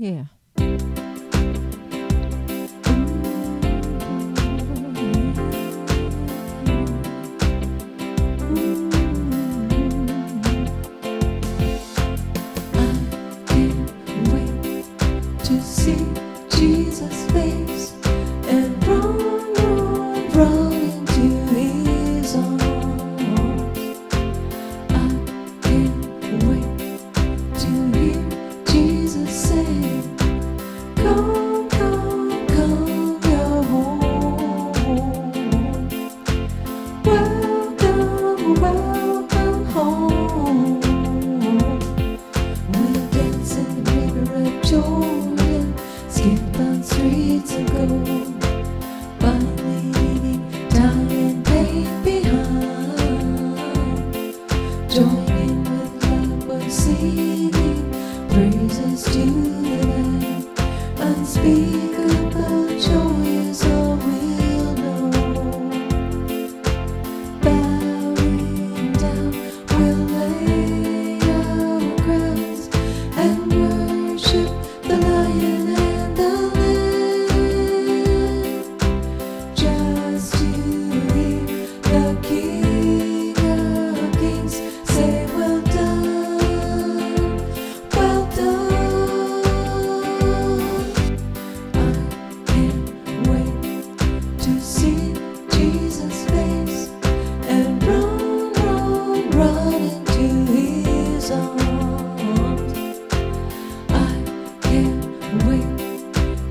Yeah. Singing praises to the. Unspeakable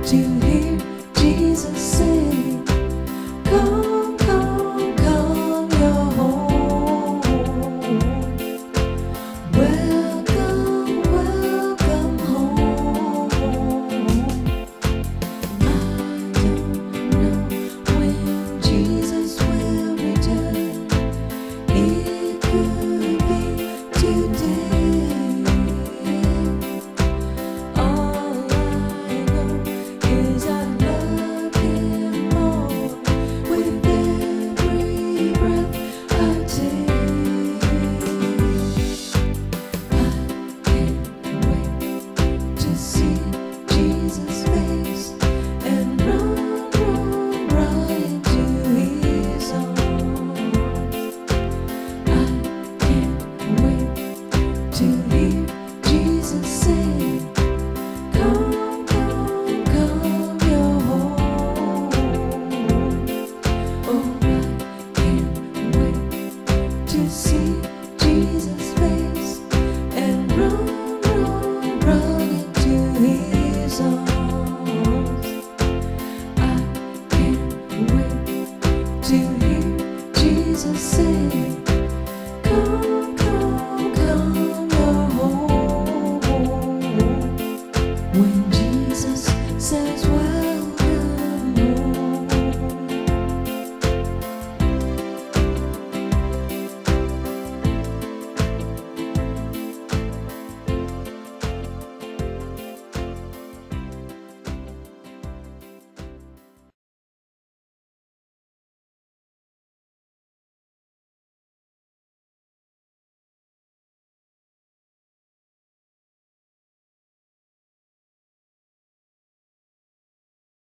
to me. see.